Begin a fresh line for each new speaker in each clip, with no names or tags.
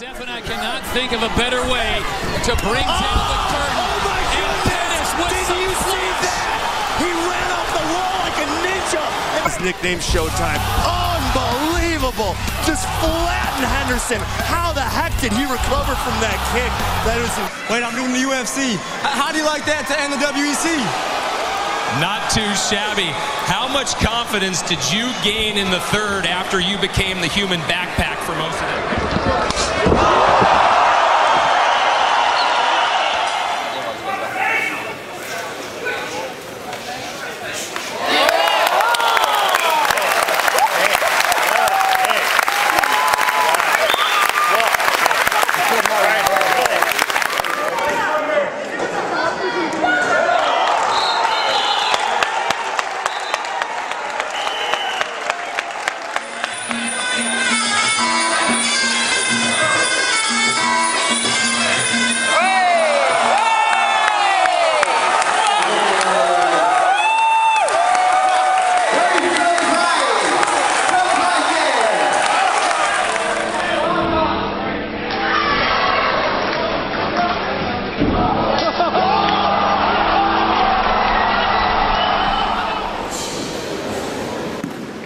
Steph and I cannot think of a better way to bring
oh,
down the curtain.
Oh my goodness! Did you see that? He ran off the wall like a ninja.
His nickname Showtime.
Unbelievable! Just flattened Henderson. How the heck did he recover from that kick? That is.
Wait, I'm doing the UFC. How do you like that to end the WEC?
Not too shabby. How much confidence did you gain in the third after you became the human backpack for most of it?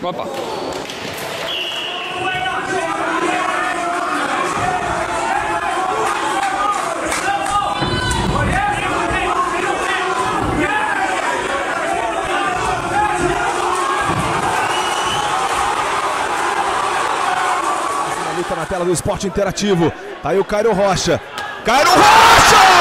Opa.
na tela do esporte interativo. Tá aí o Cairo Rocha. Cairo Rocha!